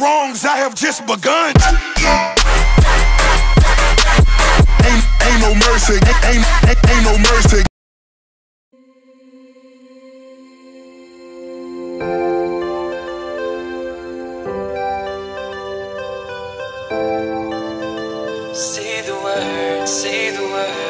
wrongs, I have just begun. Ain't, ain't no mercy, ain't, ain't, ain't no mercy. Say the word, say the word.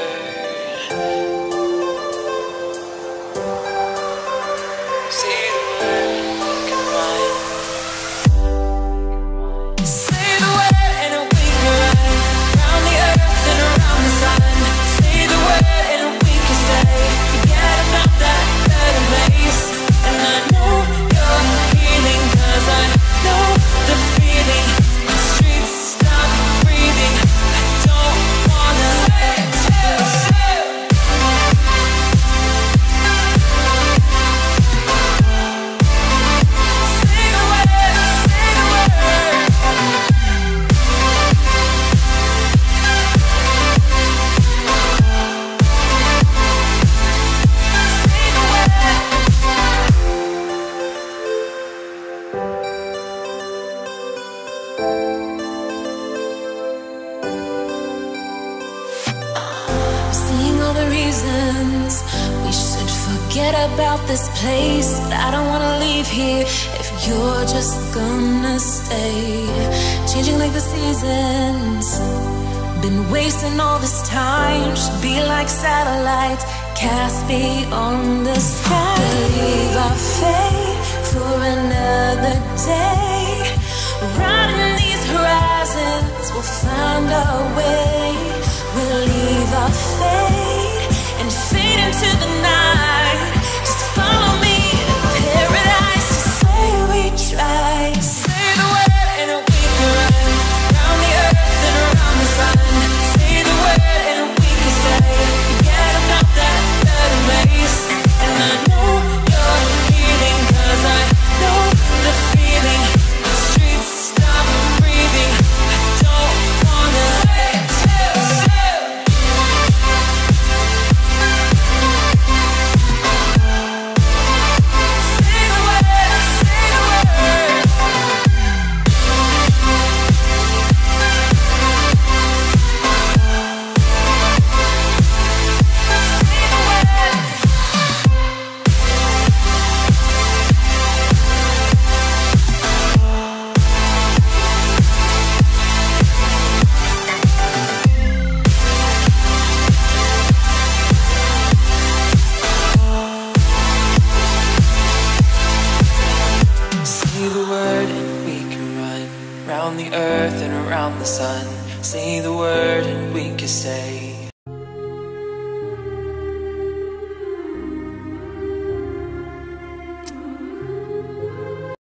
The reasons we should forget about this place. But I don't wanna leave here if you're just gonna stay. Changing like the seasons. Been wasting all this time. Should be like satellites cast beyond the sky. Leave our fate for another day. Riding these horizons, we'll find our way. Into the night. Run round the earth and around the sun. Say the word and we can stay.